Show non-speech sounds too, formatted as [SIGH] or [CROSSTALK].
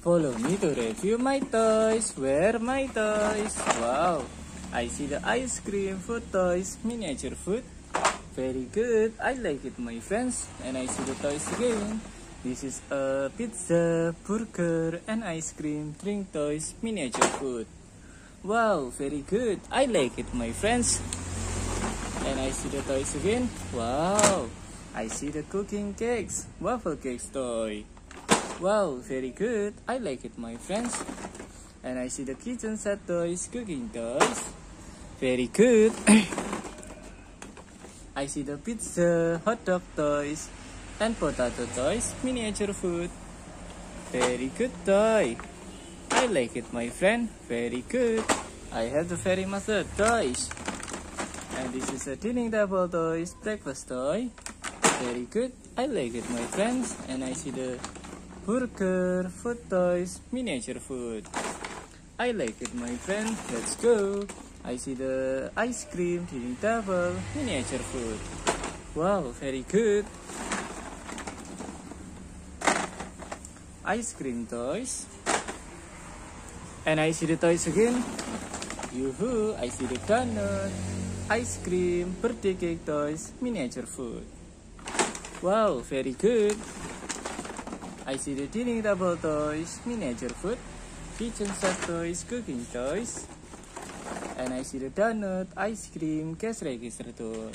Follow me to review my toys. Where my toys? Wow, I see the ice cream, food toys, miniature food. Very good. I like it, my friends. And I see the toys again. This is a pizza, burger, and ice cream, drink toys, miniature food. Wow, very good. I like it, my friends. And I see the toys again. Wow, I see the cooking cakes, waffle cakes toy. Wow, very good. I like it, my friends. And I see the kitchen set toys, cooking toys. Very good. [COUGHS] I see the pizza, hot dog toys, and potato toys, miniature food. Very good toy. I like it, my friend. Very good. I have the fairy master toys. And this is a dining table toys, breakfast toy. Very good. I like it, my friends. And I see the burger, food toys, miniature food. I like it, my friend. Let's go. I see the ice cream, dining table, miniature food. Wow, very good. Ice cream toys. And I see the toys again. Yoo-hoo, I see the donut, ice cream, birthday cake toys, miniature food. Wow, very good. I see the Dining double Toys, Miniature Food, Kitchen Set Toys, Cooking Toys, and I see the donut, ice cream, cash register toys.